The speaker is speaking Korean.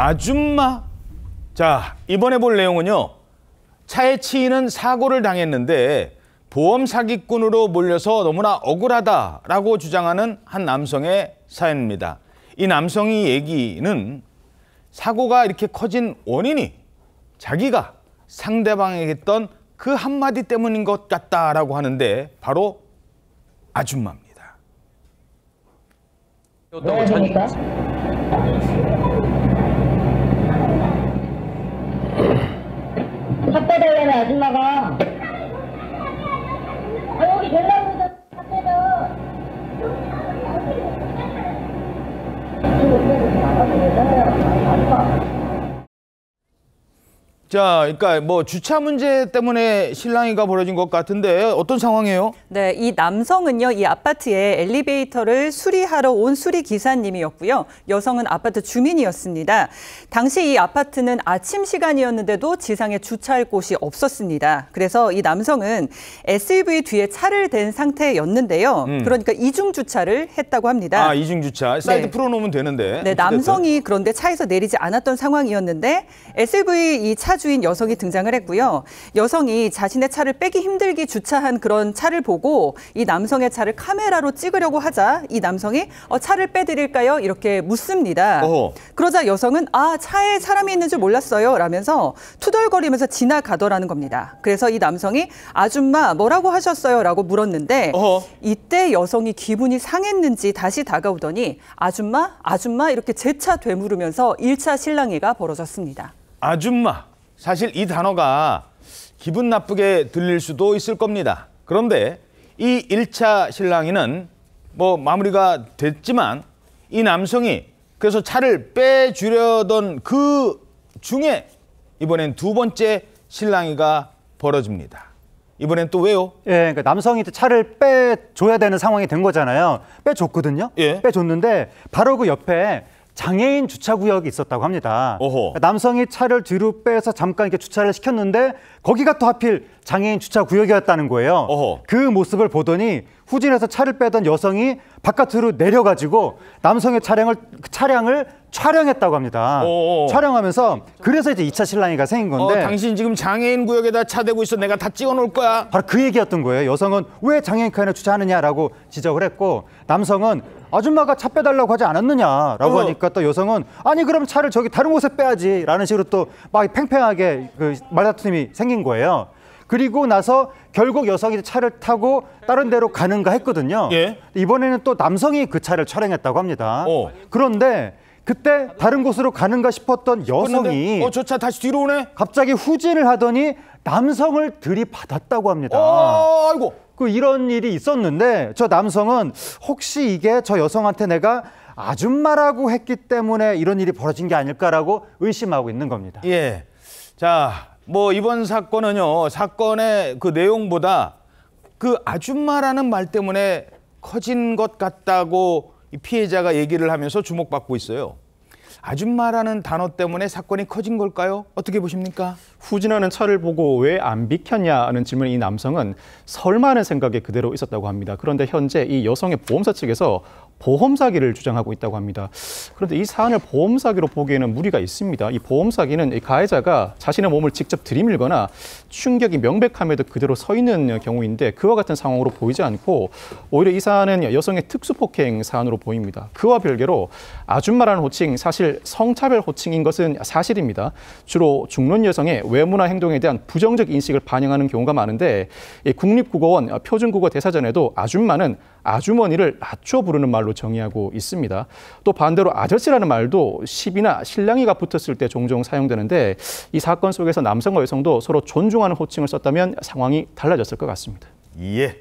아줌마. 자, 이번에 볼 내용은요. 차에 치이는 사고를 당했는데 보험 사기꾼으로 몰려서 너무나 억울하다라고 주장하는 한 남성의 사연입니다. 이 남성이 얘기는 사고가 이렇게 커진 원인이 자기가 상대방에게 했던 그 한마디 때문인 것 같다라고 하는데 바로 아줌마입니다. 왜 됩니까? 삿대달라는 아줌마가 자, 그러니까 뭐 주차 문제 때문에 실랑이가 벌어진 것 같은데 어떤 상황이에요? 네, 이 남성은요, 이 아파트에 엘리베이터를 수리하러 온 수리 기사님이었고요. 여성은 아파트 주민이었습니다. 당시 이 아파트는 아침 시간이었는데도 지상에 주차할 곳이 없었습니다. 그래서 이 남성은 SUV 뒤에 차를 댄 상태였는데요. 그러니까 이중 주차를 했다고 합니다. 아, 이중 주차. 사이드 네. 풀어놓으면 되는데. 네, 남성이 그런데 차에서 내리지 않았던 상황이었는데 SUV 이 차 주인 여성이 등장을 했고요. 여성이 자신의 차를 빼기 힘들게 주차한 그런 차를 보고 이 남성의 차를 카메라로 찍으려고 하자 이 남성이 어, 차를 빼드릴까요? 이렇게 묻습니다. 어허. 그러자 여성은 아 차에 사람이 있는 줄 몰랐어요 라면서 투덜거리면서 지나가더라는 겁니다. 그래서 이 남성이 아줌마 뭐라고 하셨어요? 라고 물었는데 어허. 이때 여성이 기분이 상했는지 다시 다가오더니 아줌마 아줌마 이렇게 재차 되물으면서 일차 실랑이가 벌어졌습니다. 아줌마. 사실 이 단어가 기분 나쁘게 들릴 수도 있을 겁니다. 그런데 이 1차 실랑이는 뭐 마무리가 됐지만 이 남성이 그래서 차를 빼주려던 그 중에 이번엔 두 번째 실랑이가 벌어집니다. 이번엔 또 왜요? 예, 그러니까 남성이 차를 빼줘야 되는 상황이 된 거잖아요. 빼줬거든요. 예. 빼줬는데 바로 그 옆에 장애인 주차 구역이 있었다고 합니다. 어허. 그러니까 남성이 차를 뒤로 빼서 잠깐 이렇게 주차를 시켰는데 거기가 또 하필 장애인 주차 구역이었다는 거예요. 어허. 그 모습을 보더니 후진해서 차를 빼던 여성이 바깥으로 내려가지고 남성의 차량을 차량을 촬영했다고 합니다. 어어. 촬영하면서 그래서 이제 2차 실랑이가 생긴 어, 건데 당신 지금 장애인 구역에다 차 대고 있어. 내가 다 찍어 놓을 거야. 바로 그 얘기였던 거예요. 여성은 왜 장애인 카인에 주차하느냐라고 지적을 했고 남성은 아줌마가 차 빼달라고 하지 않았느냐라고 어. 하니까 또 여성은 아니 그럼 차를 저기 다른 곳에 빼야지라는 식으로 또 막 팽팽하게 그 말다툼이 생긴 거예요. 그리고 나서 결국 여성이 차를 타고 다른 데로 가는가 했거든요. 예. 이번에는 또 남성이 그 차를 촬영했다고 합니다. 어. 그런데 그때 다른 곳으로 가는가 싶었던 여성이 어, 저 차 다시 뒤로 오네. 갑자기 후진을 하더니 남성을 들이받았다고 합니다. 어, 아이고. 그 이런 일이 있었는데 저 남성은 혹시 이게 저 여성한테 내가 아줌마라고 했기 때문에 이런 일이 벌어진 게 아닐까라고 의심하고 있는 겁니다. 예. 자, 뭐 이번 사건은요. 사건의 그 내용보다 그 아줌마라는 말 때문에 커진 것 같다고 이 피해자가 얘기를 하면서 주목받고 있어요. 아줌마라는 단어 때문에 사건이 커진 걸까요? 어떻게 보십니까? 후진하는 차를 보고 왜 안 비켰냐는 질문에 이 남성은 설마 하는 생각에 그대로 있었다고 합니다. 그런데 현재 이 여성의 보험사 측에서 보험 사기를 주장하고 있다고 합니다. 그런데 이 사안을 보험 사기로 보기에는 무리가 있습니다. 이 보험 사기는 이 가해자가 자신의 몸을 직접 들이밀거나 충격이 명백함에도 그대로 서 있는 경우인데 그와 같은 상황으로 보이지 않고 오히려 이 사안은 여성의 특수폭행 사안으로 보입니다. 그와 별개로 아줌마라는 호칭 사실 성차별 호칭인 것은 사실입니다. 주로 중년 여성의 외모나 행동에 대한 부정적 인식을 반영하는 경우가 많은데 이 국립국어원 표준국어 대사전에도 아줌마는 아주머니를 낮춰 부르는 말로 정의하고 있습니다. 또 반대로 아저씨라는 말도 시비나 실랑이가 붙었을 때 종종 사용되는데 이 사건 속에서 남성과 여성도 서로 존중하는 호칭을 썼다면 상황이 달라졌을 것 같습니다. 예.